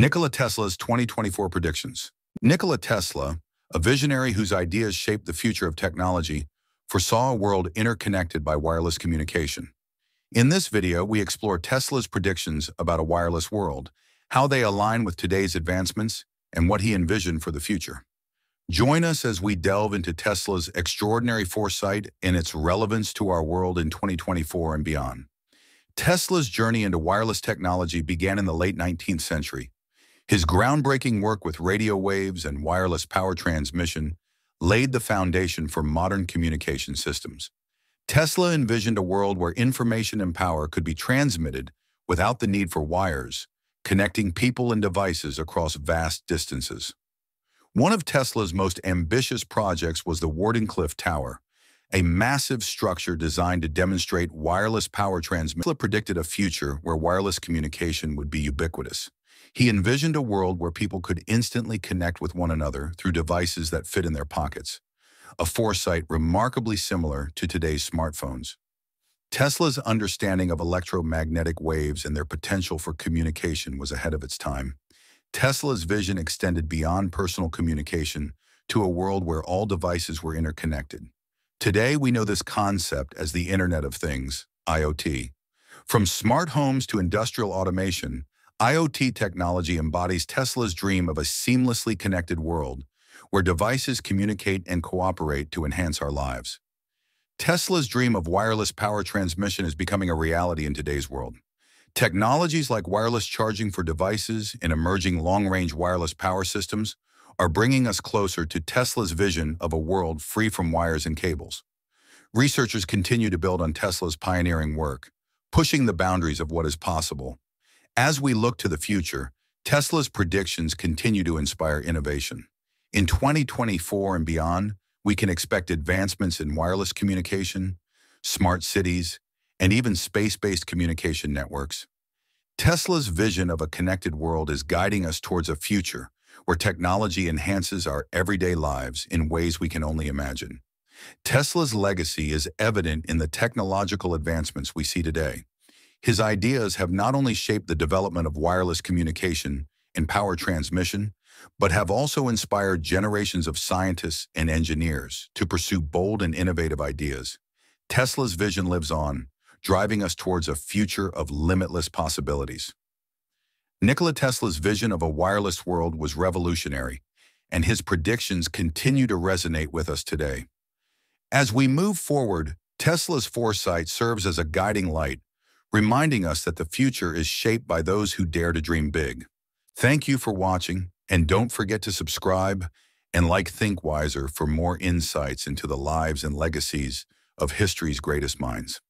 Nikola Tesla's 2024 predictions. Nikola Tesla, a visionary whose ideas shaped the future of technology, foresaw a world interconnected by wireless communication. In this video, we explore Tesla's predictions about a wireless world, how they align with today's advancements, and what he envisioned for the future. Join us as we delve into Tesla's extraordinary foresight and its relevance to our world in 2024 and beyond. Tesla's journey into wireless technology began in the late 19th century. His groundbreaking work with radio waves and wireless power transmission laid the foundation for modern communication systems. Tesla envisioned a world where information and power could be transmitted without the need for wires, connecting people and devices across vast distances. One of Tesla's most ambitious projects was the Wardenclyffe Tower, a massive structure designed to demonstrate wireless power transmission. Tesla predicted a future where wireless communication would be ubiquitous. He envisioned a world where people could instantly connect with one another through devices that fit in their pockets, a foresight remarkably similar to today's smartphones. Tesla's understanding of electromagnetic waves and their potential for communication was ahead of its time. Tesla's vision extended beyond personal communication to a world where all devices were interconnected. Today, we know this concept as the Internet of Things, IoT. From smart homes to industrial automation, IoT technology embodies Tesla's dream of a seamlessly connected world where devices communicate and cooperate to enhance our lives. Tesla's dream of wireless power transmission is becoming a reality in today's world. Technologies like wireless charging for devices and emerging long-range wireless power systems are bringing us closer to Tesla's vision of a world free from wires and cables. Researchers continue to build on Tesla's pioneering work, pushing the boundaries of what is possible. As we look to the future, Tesla's predictions continue to inspire innovation. In 2024 and beyond, we can expect advancements in wireless communication, smart cities, and even space-based communication networks. Tesla's vision of a connected world is guiding us towards a future where technology enhances our everyday lives in ways we can only imagine. Tesla's legacy is evident in the technological advancements we see today. His ideas have not only shaped the development of wireless communication and power transmission, but have also inspired generations of scientists and engineers to pursue bold and innovative ideas. Tesla's vision lives on, driving us towards a future of limitless possibilities. Nikola Tesla's vision of a wireless world was revolutionary, and his predictions continue to resonate with us today. As we move forward, Tesla's foresight serves as a guiding light, reminding us that the future is shaped by those who dare to dream big. Thank you for watching, and don't forget to subscribe and like ThinkWiser for more insights into the lives and legacies of history's greatest minds.